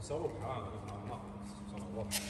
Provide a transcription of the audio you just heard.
小鹿拍完了就完算了我拍